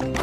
you